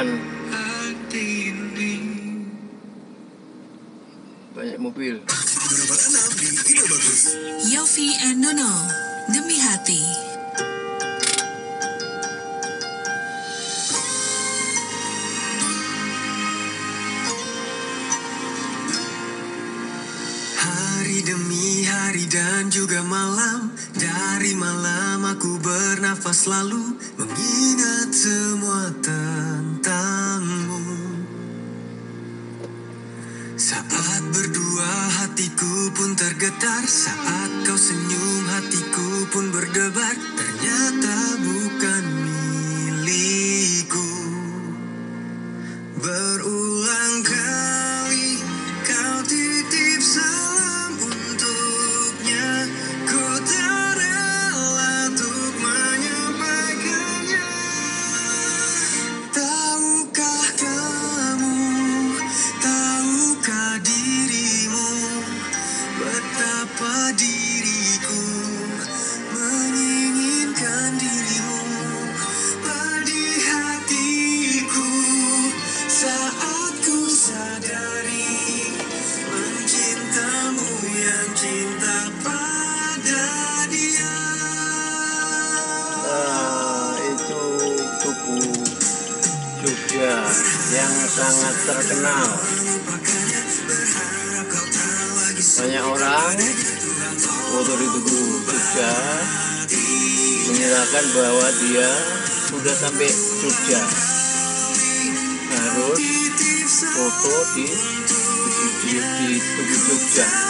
Lumayan banyak mobil. Yofi and Nono, demi hati. Hari demi hari dan juga malam Dari malam aku bernafas selalu Mengingat semua tentangmu berdua hatiku pun tergetar. Saat kau senyum hatiku pun berdebar. Ternyata bukan Betapa diriku menginginkan dirimu Pedih hatiku saat ku sadari Mencintamu yang cinta pada dia Nah, itu suku Jogja yang sangat terkenal. Banyak orang foto di Tugu Jogja menyerahkan bahwa dia sudah sampai Jogja. Harus foto di di, di Tugu Jogja.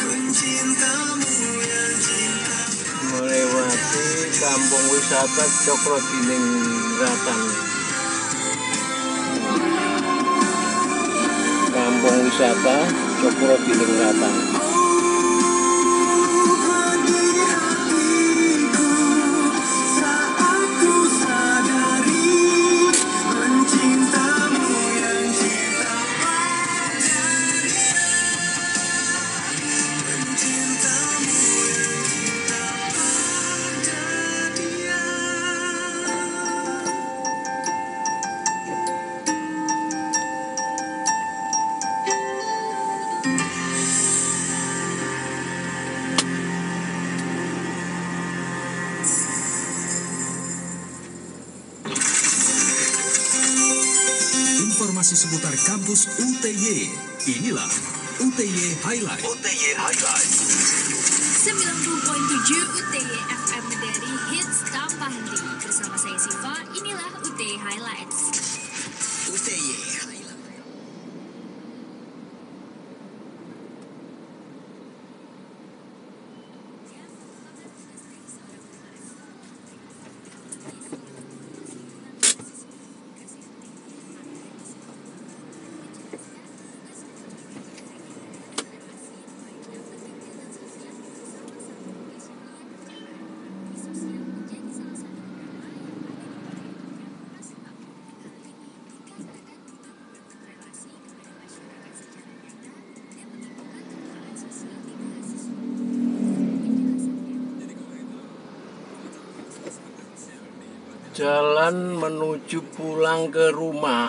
Mencintamu yang cinta melewati kampung wisata Cokro Dininggratan. Kampung wisata Cokro Dininggratan. Saat Informasi seputar kampus UTY. Inilah UTY Highlight. UTY Highlight. 90.7 UTY FM dari Hits Tanpa Henti Bersama saya Siva, inilah UTY Highlights jalan menuju pulang ke rumah.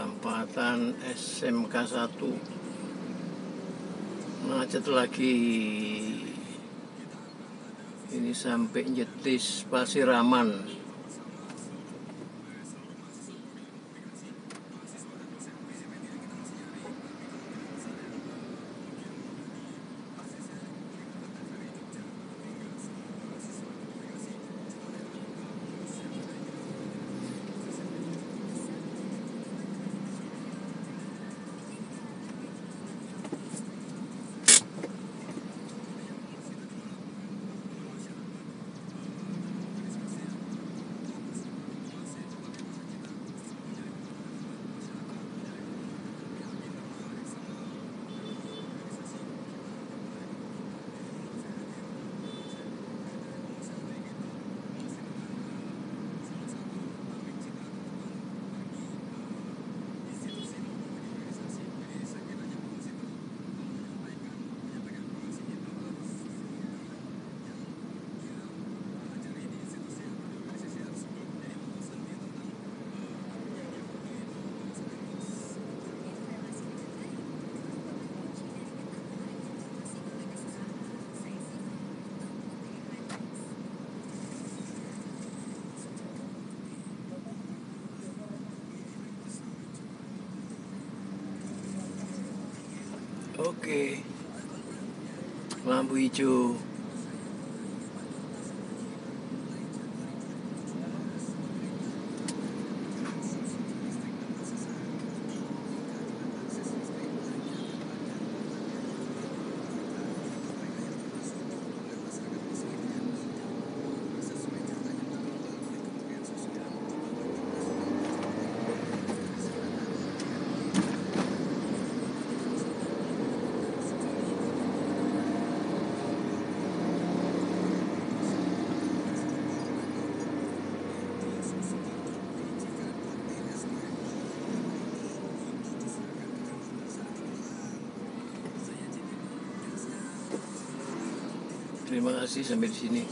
Perempatan SMK 1 macet lagi. Ini sampai Jetis Pasiraman Oke. Lampu hijau Terima kasih sampai di sini.